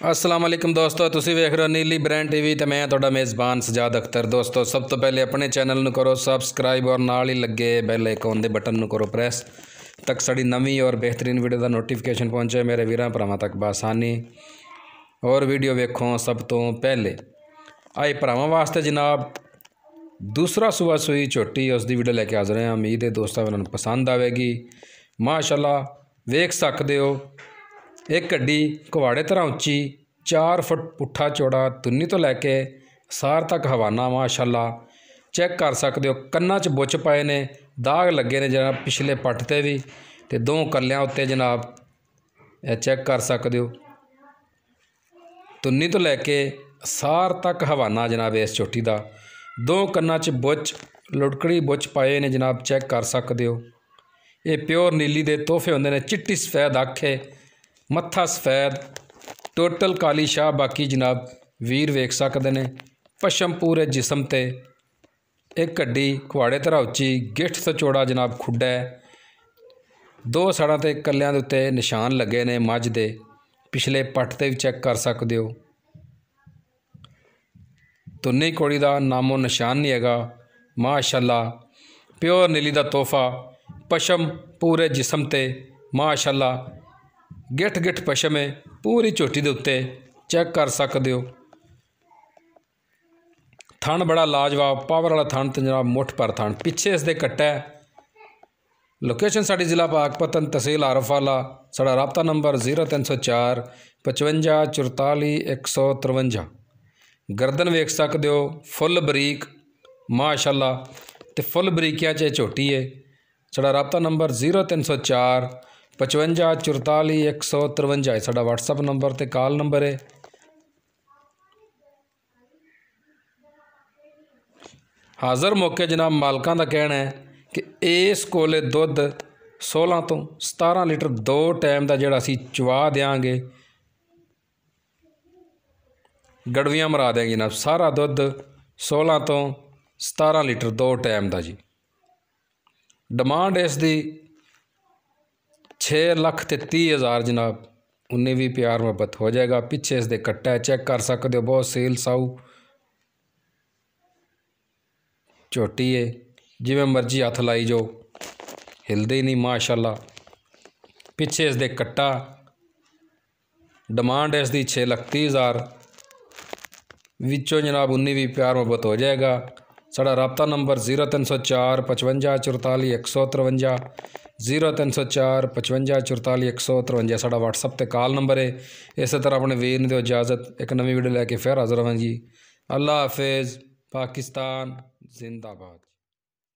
ਅਸਲਾਮ ਅਲੈਕਮ ਦੋਸਤੋ, ਤੁਸੀਂ ਵੇਖ ਰਹੇ ਹੋ ਨੀਲੀ ਬ੍ਰਾਂਡ ਟੀਵੀ ਤੇ ਮੈਂ ਤੁਹਾਡਾ ਮੇਜ਼ਬਾਨ ਸਜਾਦ ਅਖਤਰ। ਦੋਸਤੋ, ਸਭ ਤੋਂ ਪਹਿਲੇ ਆਪਣੇ ਚੈਨਲ ਨੂੰ ਕਰੋ ਸਬਸਕ੍ਰਾਈਬ ਔਰ ਨਾਲ ਹੀ ਲੱਗੇ ਬੈਲ ਆਈਕਨ ਦੇ ਬਟਨ ਨੂੰ ਕਰੋ ਪ੍ਰੈਸ ਤੱਕ ਸਾਡੀ ਨਵੀਂ ਔਰ ਬਿਹਤਰੀਨ ਵੀਡੀਓ ਦਾ ਨੋਟੀਫਿਕੇਸ਼ਨ ਪਹੁੰਚੇ। ਮੇਰੇ ਵੀਰਾਂ ਭਰਾਵਾਂ ਤੱਕ ਬਾਸਾਨੀ। ਔਰ ਵੀਡੀਓ ਵੇਖੋ ਸਭ ਤੋਂ ਪਹਿਲੇ। ਆਏ ਭਰਾਵਾਂ ਵਾਸਤੇ ਜਨਾਬ, ਦੂਸਰਾ ਸੂਆ ਸੂਈ ਝੋਟੀ, ਉਸ ਦੀ ਵੀਡੀਓ ਲੈ ਕੇ ਹਾਜ਼ਰ ਹਾਂ। ਉਮੀਦ ਹੈ ਦੋਸਤਾਂ ਨੂੰ ਪਸੰਦ ਆਵੇਗੀ। ਮਾਸ਼ਾਅੱਲਾ, ਵੇਖ ਸਕਦੇ ਹੋ ਇਹ ਗੱਡੀ ਕੁਵਾੜੇ ਤਰ੍ਹਾਂ ਉੱਚੀ 4 ਫੁੱਟ ਪੁੱਠਾ ਚੌੜਾ ਤੁੰਨੀ ਤੋਂ ਲੈ ਕੇ ਸਾਰ ਤੱਕ ਹਵਾਨਾ, ਮਾਸ਼ਾਅੱਲਾ। ਚੈੱਕ ਕਰ ਸਕਦੇ ਹੋ, ਕੰਨਾਂ 'ਚ ਬੁੱਚ ਪਏ ਨੇ, ਦਾਗ ਲੱਗੇ ਨੇ ਜਨਾਬ ਪਿਛਲੇ ਪੱਟ ਤੇ ਵੀ ਤੇ ਦੋ ਕੱਲਿਆਂ ਉੱਤੇ ਜਨਾਬ, ਇਹ ਚੈੱਕ ਕਰ ਸਕਦੇ ਹੋ। ਤੁੰਨੀ ਤੋਂ ਲੈ ਕੇ ਸਾਰ ਤੱਕ ਹਵਾਨਾ ਜਨਾਬ ਇਸ ਚੋਟੀ ਦਾ। ਦੋ ਕੰਨਾਂ 'ਚ ਬੁੱਚ ਲੁਟਕੜੀ ਬੁੱਚ ਪਾਏ ਨੇ ਜਨਾਬ, ਚੈੱਕ ਕਰ ਸਕਦੇ ਹੋ। ਇਹ ਪਿਓਰ ਨੀਲੀ ਦੇ ਤੋਹਫੇ ਹੁੰਦੇ ਨੇ, ਚਿੱਟੀ ਸਫੈਦ ਅੱਖ ਹੈ ਮੱਥਾ ਸਫੈਦ, ਟੋਟਲ ਕਾਲੀ ਸ਼ਾਹ ਬਾਕੀ ਜਨਾਬ ਵੀਰ ਵੇਖ ਸਕਦੇ ਨੇ। ਪਸ਼ਮ ਪੂਰੇ ਜਿਸਮ ਤੇ। ਇੱਕ ਗੱਡੀ ਕੁਹਾੜੇ ਤਰ੍ਹਾਂ ਉੱਚੀ, ਗਿੱਠ ਤੋਂ ਚੌੜਾ ਜਨਾਬ ਖੁੱਡਾ ਦੋ ਸੜਾਂ ਤੇ ਕੱਲਿਆਂ ਦੇ ਉੱਤੇ ਨਿਸ਼ਾਨ ਲੱਗੇ ਨੇ ਮੱਝ ਦੇ। ਪਿਛਲੇ ਪੱਟ ਤੇ ਵੀ ਚੈੱਕ ਕਰ ਸਕਦੇ ਹੋ। ਤੁੰਨੀ ਕੋੜੀ ਦਾ ਨਾਮੋ ਨਿਸ਼ਾਨ ਨਹੀਂ ਹੈਗਾ। ਮਾਸ਼ਾਅੱਲਾ, ਪਿਓਰ ਨੀਲੀ ਦਾ ਤੋਹਫਾ। ਪਸ਼ਮ ਪੂਰੇ ਜਿਸਮ ਤੇ। ਮਾਸ਼ਾਅੱਲਾ ਗਿੱਠ ਗਿੱਠ ਪਸ਼ਮ ਹੈ ਪੂਰੀ ਝੋਟੀ ਦੇ ਉੱਤੇ ਚੈੱਕ ਕਰ ਸਕਦੇ ਹੋ। ਥਣ ਬੜਾ ਲਾਜਵਾਬ, ਪਾਵਰ ਵਾਲਾ ਥਣ ਤੇ ਜਨਾਬ ਮੁੱਠ ਪਰ ਥਣ। ਪਿੱਛੇ ਇਸ ਦੇ ਕੱਟਾ ਲੋਕੇਸ਼ਨ ਸਾਡੀ ਜ਼ਿਲ੍ਹਾ ਪਾਕਪਤਨ ਤਹਿਸੀਲ ਆਰਫਾਲਾ ਸਾਡਾ ਰਾਬਤਾ ਨੰਬਰ 0304 55 44 153 ਗਰਦਨ ਵੇਖ ਸਕਦੇ ਹੋ, ਫੁੱਲ ਬਰੀਕ, ਮਾਸ਼ਾਅੱਲਾ। ਤੇ ਫੁੱਲ ਬਰੀਕੀਆਂ 'ਚ ਝੋਟੀ ਹੈ ਸਾਡਾ ਰਾਬਤਾ ਨੰਬਰ 0304 55 44 153 ਹੈ ਸਾਡਾ WhatsApp ਨੰਬਰ ਤੇ ਕਾਲ ਨੰਬਰ ਹੈ। ਹਾਜ਼ਰ ਮੌਕੇ ਜਨਾਬ ਮਾਲਕਾਂ ਦਾ ਕਹਿਣਾ ਹੈ ਕਿ ਇਸ ਕੋਲੇ ਦੁੱਧ 16 ਤੋਂ 17 ਲੀਟਰ ਦੋ ਟਾਈਮ ਦਾ ਜਿਹੜਾ ਅਸੀਂ ਚਵਾ ਦੇਾਂਗੇ ਗੜਵੀਆਂ ਮਰਾ ਦੇਾਂਗੇ ਜਨਾਬ। ਸਾਰਾ ਦੁੱਧ 16 ਤੋਂ 17 ਲੀਟਰ ਦੋ ਟਾਈਮ ਦਾ ਜੀ। ਡਿਮਾਂਡ ਇਸ ਦੀ 6 ਲੱਖ ਤੇ 30 ਹਜ਼ਾਰ ਜਨਾਬ। ਉਨੇ ਵੀ ਪਿਆਰ ਮੁਹੱਬਤ ਹੋ ਜਾਏਗਾ। ਪਿੱਛੇ ਇਸ ਦੇ ਕੱਟਾ ਚੈੱਕ ਕਰ ਸਕਦੇ ਹੋ। ਬਹੁਤ ਸੇਲ ਸਾਊ। ਝੋਟੀ ਏ। ਜਿਵੇਂ ਮਰਜ਼ੀ ਹੱਥ ਲਾਈ ਜੋ ਹਿਲਦੇ ਹੀ ਨਹੀਂ, ਮਾਸ਼ਾਅੱਲਾ। ਪਿੱਛੇ ਇਸ ਦੇ ਕੱਟਾ। ਡਿਮਾਂਡ ਇਸ ਦੀ 6 ਲੱਖ 30 ਹਜ਼ਾਰ। ਵਿੱਚੋਂ ਜਨਾਬ ਉਨੀ ਵੀ ਪਿਆਰ ਮੁਹੱਬਤ ਹੋ ਜਾਏਗਾ। ਸਾਡਾ ਰਾਬਤਾ ਨੰਬਰ 0304 55 44 153 0304 55 44 153 ਸਾਡਾ WhatsApp ਤੇ ਕਾਲ ਨੰਬਰ ਹੈ। ਇਸੇ ਤਰ੍ਹਾਂ ਆਪਣੇ ਵੀਰ ਨੇ ਦਿਓ ਇਜਾਜ਼ਤ। ਇੱਕ ਨਵੀਂ ਵੀਡੀਓ ਲੈ ਕੇ ਫਿਰ ਹਾਜ਼ਰ ਹਾਂ ਅੱਲਾ ਹਾਫਿਜ਼, ਪਾਕਿਸਤਾਨ, ਜ਼ਿੰਦਾਬਾਦ।